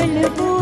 संसार